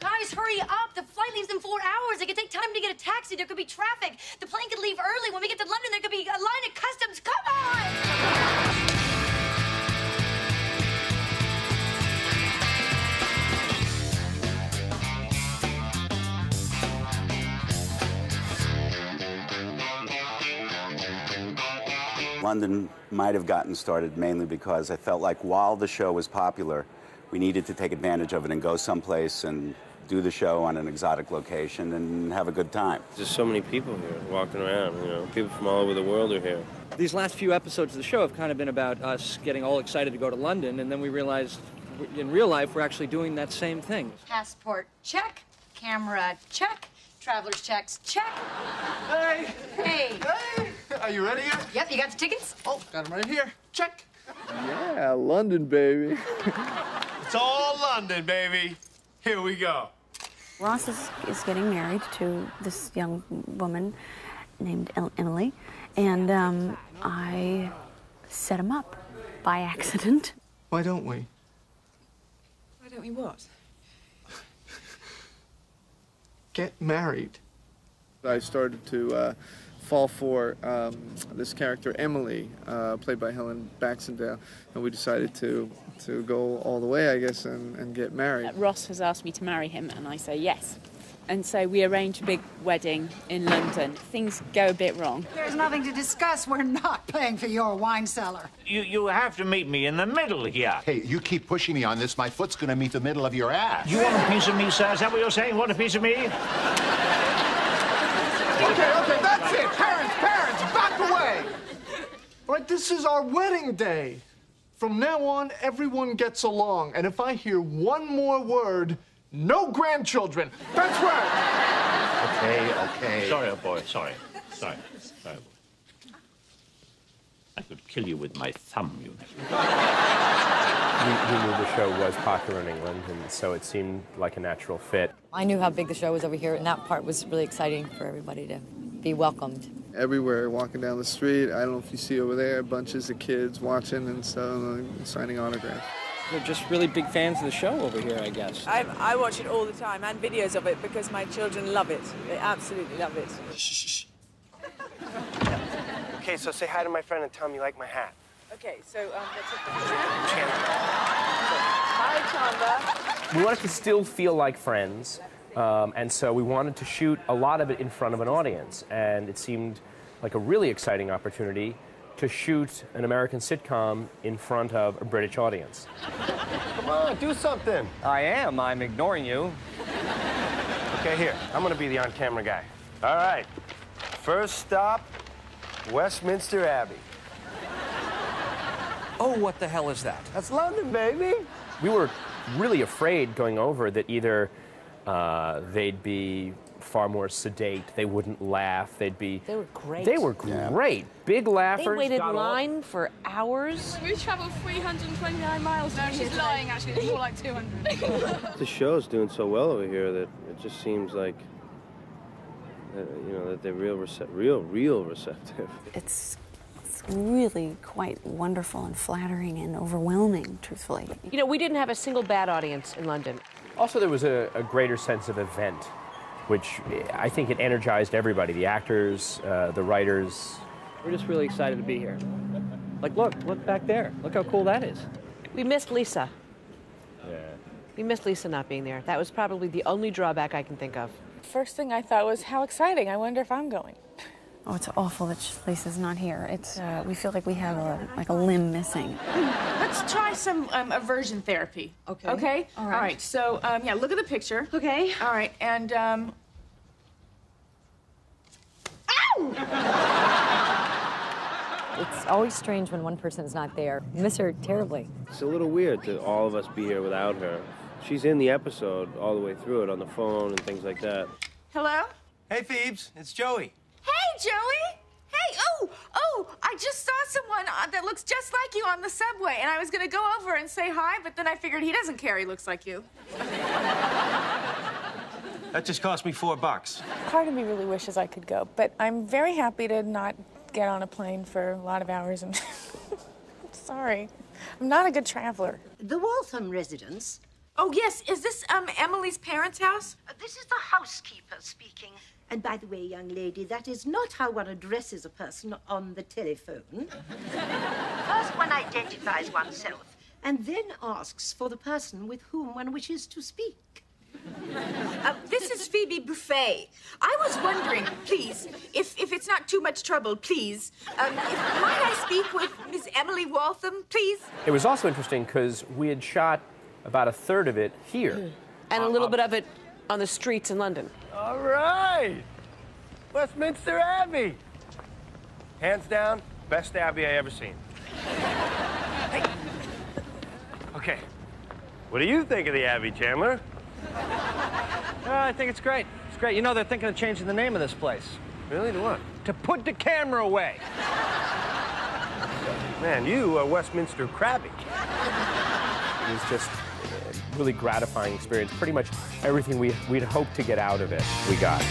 Guys, hurry up. The flight leaves in four hours. It could take time to get a taxi. There could be traffic. The plane could leave early. When we get to London, there could be a line at customs. Come on! London might have gotten started mainly because I felt like while the show was popular, we needed to take advantage of it and go someplace and do the show on an exotic location and have a good time. There's so many people here walking around, you know. People from all over the world are here. These last few episodes of the show have kind of been about us getting all excited to go to London, and then we realized in real life we're actually doing that same thing. Passport, check. Camera, check. Traveler's checks, check. Hey! Hey. Hey! Are you ready yet? Yep, you got the tickets? Oh, got them right here. Check. Yeah, London, baby. It's all London, baby. Here we go. Ross is, is getting married to this young woman named El- Emily, and um, I set him up by accident. Why don't we? Why don't we what? Get married. I started to uh, fall for um, this character, Emily, uh, played by Helen Baxendale, and we decided to to go all the way, I guess, and, and get married. Ross has asked me to marry him, and I say yes. And so we arrange a big wedding in London. Things go a bit wrong. There's nothing to discuss. We're not paying for your wine cellar. You, you have to meet me in the middle here. Hey, you keep pushing me on this, my foot's gonna meet the middle of your ass. You want a piece of me, sir? Is that what you're saying? Want a piece of me? Okay, okay, that's it. Parents, parents, back away. All right, this is our wedding day. From now on, everyone gets along. And if I hear one more word, no grandchildren. That's right. Okay, okay. Sorry, oh boy. Sorry. Sorry. Sorry. I could kill you with my thumb, you know. We, we knew the show was popular in England, and so it seemed like a natural fit. I knew how big the show was over here, and that part was really exciting for everybody to be welcomed. Everywhere, walking down the street, I don't know if you see over there, bunches of kids watching and so and uh, signing autographs. They're just really big fans of the show over here, I guess. I, I watch it all the time and videos of it because my children love it. They absolutely love it. Shh, shh, shh. Okay, so say hi to my friend and tell him you like my hat. Okay, so um, let's Hi, Chandler. We wanted to still feel like friends, um, and so we wanted to shoot a lot of it in front of an audience, and it seemed like a really exciting opportunity to shoot an American sitcom in front of a British audience. Come on, do something. I am. I'm ignoring you. Okay, here. I'm gonna be the on-camera guy. All right. First stop, Westminster Abbey. Oh, what the hell is that? That's London, baby. We were really afraid going over that either uh, they'd be far more sedate, they wouldn't laugh, they'd be. They were great. They were great. Big laughers. They waited in off. line for hours. We traveled 329 miles. No, she's lying, actually. It's more like 200. The show's doing so well over here that it just seems like, uh, you know, that they're real, rece- real, real receptive. It's, it's really quite wonderful and flattering and overwhelming, truthfully. You know, we didn't have a single bad audience in London. Also, there was a, a greater sense of event, which I think it energized everybody the actors, uh, the writers. We're just really excited to be here. Like, look, look back there. Look how cool that is. We missed Lisa. Yeah. We missed Lisa not being there. That was probably the only drawback I can think of. First thing I thought was, how exciting. I wonder if I'm going. Oh, it's awful that Lisa's not here. It's uh, we feel like we have a like a limb missing. Let's try some um, aversion therapy. Okay. Okay? All right. All right. So, um, yeah, look at the picture. Okay. All right. And, um. It's always strange when one person is not there. Miss her terribly. It's a little weird to all of us be here without her. She's in the episode all the way through it on the phone and things like that. Hello? Hey, Phoebes, it's Joey. Hey, Joey! Hey, oh, oh, I just saw someone uh, that looks just like you on the subway, and I was gonna go over and say hi, but then I figured he doesn't care he looks like you. That just cost me four bucks. Part of me really wishes I could go, but I'm very happy to not get on a plane for a lot of hours and. Sorry. I'm not a good traveler. The Waltham residence. Oh, yes. Is this um, Emily's parents' house? Uh, This is the housekeeper speaking. And by the way, young lady, that is not how one addresses a person on the telephone. First, one identifies oneself and then asks for the person with whom one wishes to speak. Uh, this is Phoebe Buffay. I was wondering, please, if, if it's not too much trouble, please, um, if, might I speak with Miss Emily Waltham, please? It was also interesting because we had shot about a third of it here. And a little bit of it on the streets in London. All right. Westminster Abbey. Hands down, best Abbey I ever seen. Hey. Okay. What do you think of the Abbey, Chandler? Uh, I think it's great. It's great. You know, they're thinking of changing the name of this place. Really? To what? To put the camera away. Man, you are Westminster Crabby. It was just a really gratifying experience. Pretty much everything we, we'd hoped to get out of it, we got.